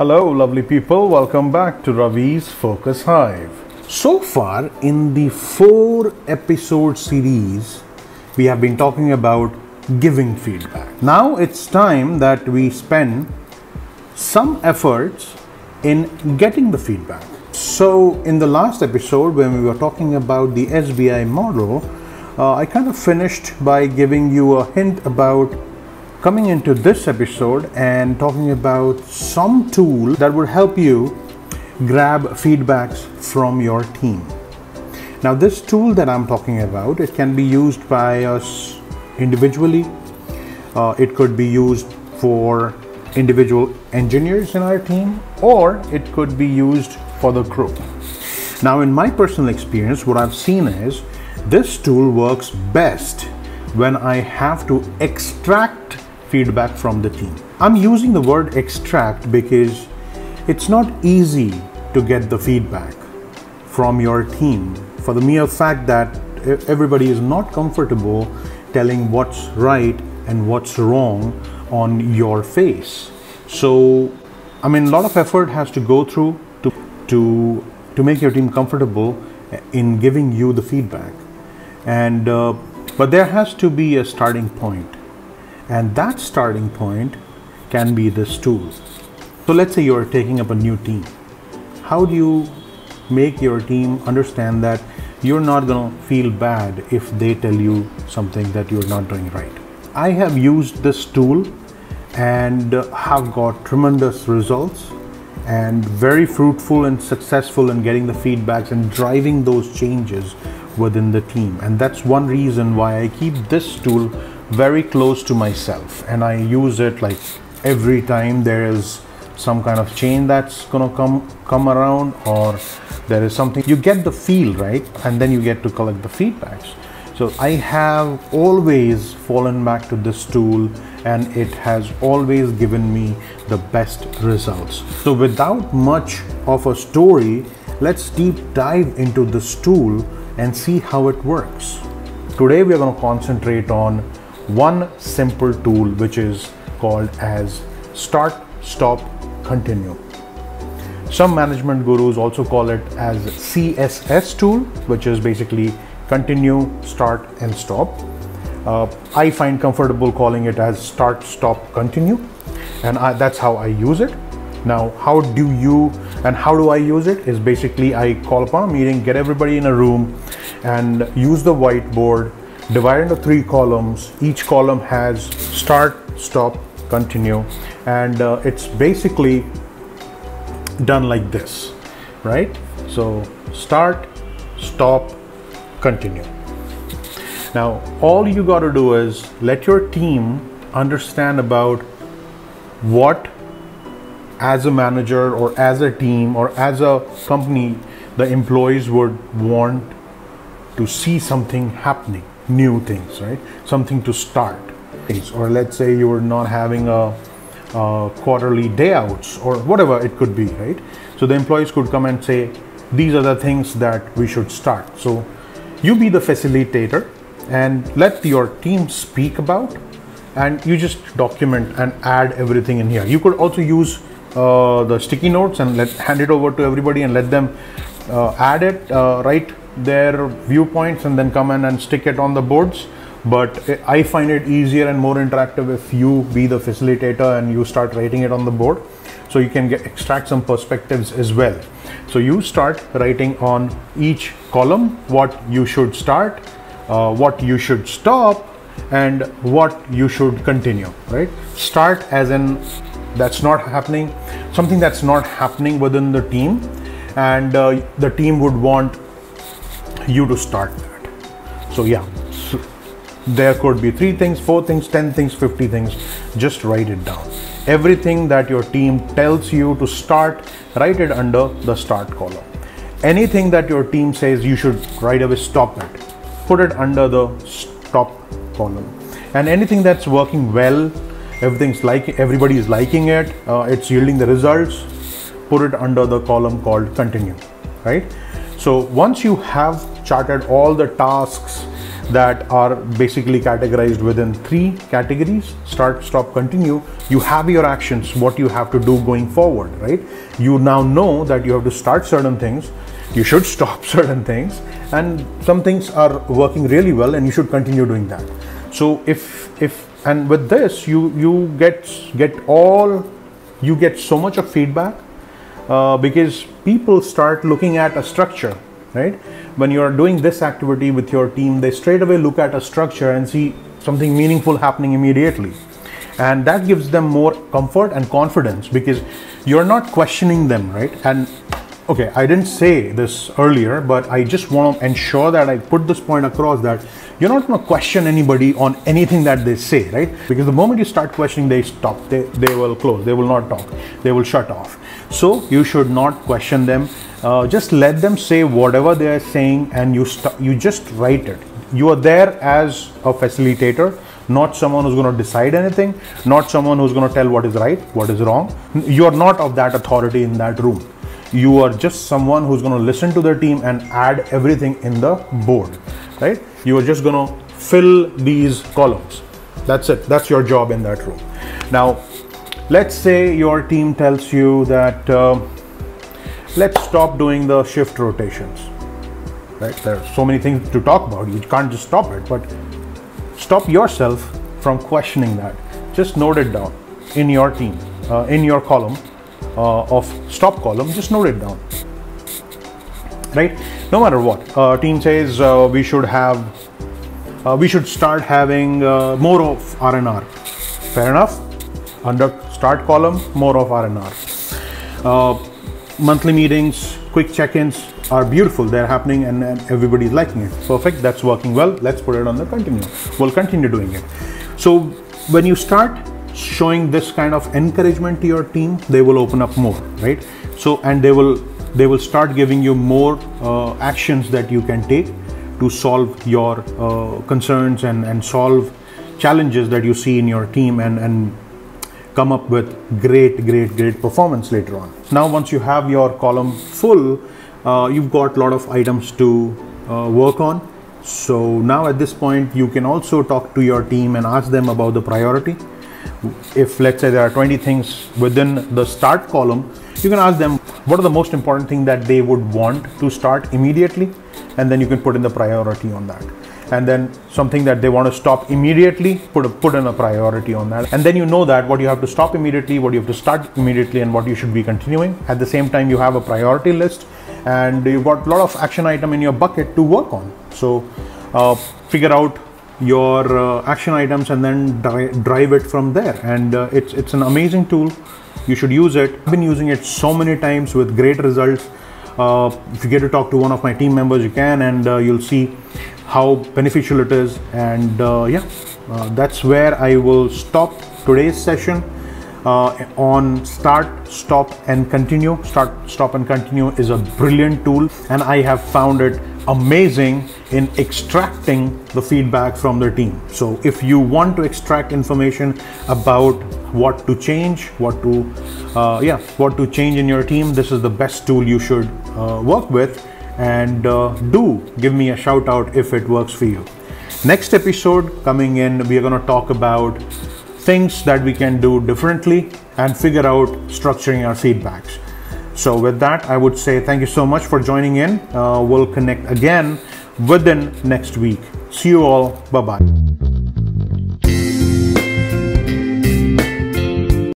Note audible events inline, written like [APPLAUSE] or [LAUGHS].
Hello, lovely people. Welcome back to Ravi's Focus Hive. So far, in the four episode series, we have been talking about giving feedback. Now it's time that we spend some efforts in getting the feedback. So, in the last episode, when we were talking about the SBI model, uh, I kind of finished by giving you a hint about coming into this episode and talking about some tool that would help you grab feedbacks from your team. Now, this tool that I'm talking about, it can be used by us individually. Uh, it could be used for individual engineers in our team, or it could be used for the crew. Now, in my personal experience, what I've seen is this tool works best when I have to extract feedback from the team. I'm using the word extract because it's not easy to get the feedback from your team for the mere fact that everybody is not comfortable telling what's right and what's wrong on your face. So, I mean, a lot of effort has to go through to, to, to make your team comfortable in giving you the feedback. And, uh, but there has to be a starting point. And that starting point can be this tool. So let's say you're taking up a new team. How do you make your team understand that you're not going to feel bad if they tell you something that you're not doing right? I have used this tool and have got tremendous results and very fruitful and successful in getting the feedbacks and driving those changes within the team. And that's one reason why I keep this tool very close to myself and I use it like every time there is some kind of chain that's gonna come come around or there is something you get the feel right and then you get to collect the feedbacks so I have always fallen back to this tool and it has always given me the best results. So without much of a story, let's deep dive into this tool and see how it works. Today we are going to concentrate on one simple tool which is called as start, stop, continue. Some management gurus also call it as CSS tool, which is basically continue, start, and stop. Uh, I find comfortable calling it as start, stop, continue, and I, that's how I use it. Now, how do you and how do I use it? Is basically I call upon a meeting, get everybody in a room, and use the whiteboard, divide into three columns. Each column has start, stop, continue, and uh, it's basically done like this, right? So, start, stop, continue. Now, all you got to do is let your team understand about what, as a manager or as a team or as a company, the employees would want to see something happening, new things, right? Something to start. Or let's say you're not having a, a quarterly dayouts or whatever it could be, right? So the employees could come and say, these are the things that we should start. So you be the facilitator and let your team speak about and you just document and add everything in here you could also use uh, the sticky notes and let hand it over to everybody and let them uh, add it uh, write their viewpoints and then come in and stick it on the boards. But i find it easier and more interactive if you be the facilitator and you start writing it on the board. So you can get extract some perspectives as well. So you start writing on each column what you should start uh, what you should stop and what you should continue right? Start as in that's not happening something that's not happening within the team. And uh, the team would want you to start that. So yeah. So there could be three things four things ten things 50 things. Just write it down. Everything that your team tells you to start write it under the start column. Anything that your team says you should right away stop it. Put it under the stop column. And anything that's working well everything's like everybody is liking it uh, it's yielding the results put it under the column called continue right so once you have charted all the tasks that are basically categorized within three categories start stop continue you have your actions what you have to do going forward right? You now know that you have to start certain things you should [LAUGHS] stop certain things and some things are working really well and you should continue doing that. So if if and with this you you get get all you get so much of feedback uh, because people start looking at a structure right? When you are doing this activity with your team they straight away look at a structure and see something meaningful happening immediately. And that gives them more comfort and confidence because you're not questioning them right? And okay i didn't say this earlier but i just want to ensure that i put this point across that you're not going to question anybody on anything that they say right? Because the moment you start questioning they stop. They, they will close. They will not talk. They will shut off. So you should not question them. Uh, just let them say whatever they are saying and you st- you just write it. You are there as a facilitator not someone who's going to decide anything not someone who's going to tell what is right what is wrong. You are not of that authority in that room you are just someone who's going to listen to the team and add everything in the board right? You are just going to fill these columns. That's it. That's your job in that room. Now let's say your team tells you that uh, let's stop doing the shift rotations right? There are so many things to talk about. You can't just stop it but stop yourself from questioning that. Just note it down in your team uh, in your column uh, of stop column just note it down. Right? No matter what uh, team says uh, we should have uh, we should start having uh, more of rnr fair enough. Under start column more of rnr uh, monthly meetings quick check-ins are beautiful. They're happening and, and everybody's liking it. Perfect. That's working well. Let's put it on the continue. We'll continue doing it. So when you start showing this kind of encouragement to your team they will open up more right so and they will they will start giving you more uh, actions that you can take to solve your uh, concerns and, and solve challenges that you see in your team and, and come up with great, great, great performance later on. Now, once you have your column full, uh, you've got a lot of items to uh, work on. So now at this point, you can also talk to your team and ask them about the priority. If let's say there are 20 things within the start column, you can ask them what are the most important thing that they would want to start immediately and then you can put in the priority on that. And then something that they want to stop immediately put a, put in a priority on that. And then you know that what you have to stop immediately what you have to start immediately and what you should be continuing. At the same time you have a priority list and you've got a lot of action item in your bucket to work on. So uh, figure out your uh, action items and then dri- drive it from there. And uh, it's it's an amazing tool. You should use it. I've been using it so many times with great results. Uh, if you get to talk to one of my team members you can and uh, you'll see how beneficial it is. And uh, yeah uh, that's where i will stop today's session on start stop and continue. Start stop and continue is a brilliant tool and i have found it amazing in extracting the feedback from the team. So if you want to extract information about what to change what to uh, yeah what to change in your team this is the best tool you should uh, work with. And uh, do give me a shout out if it works for you. Next episode coming in we are going to talk about things that we can do differently and figure out structuring our feedbacks so with that i would say thank you so much for joining in. Uh, we'll connect again within next week. See you all. Bye bye